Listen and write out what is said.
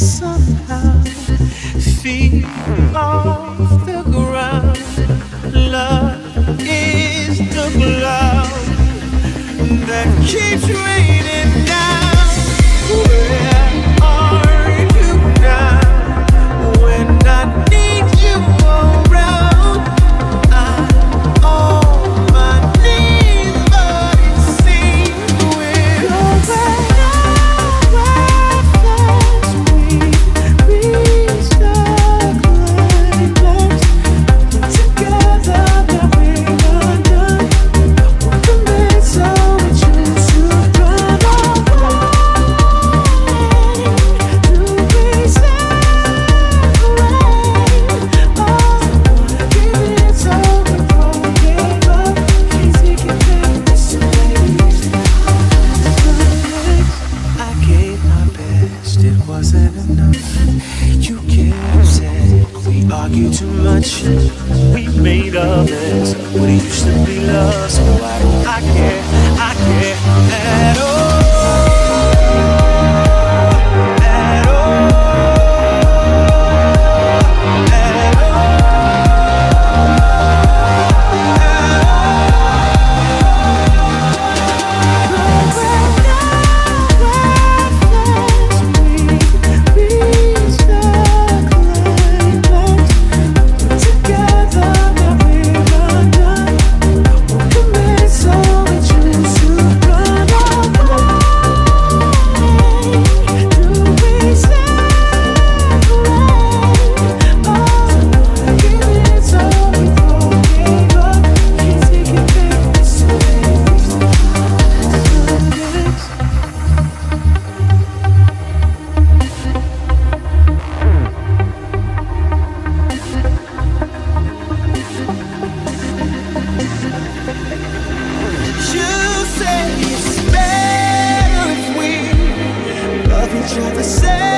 somehow feet off the ground. Love is the that keeps raining. argue too much. We made a mess. What used to be love, so I don't. I care. I care at all. Drive a safe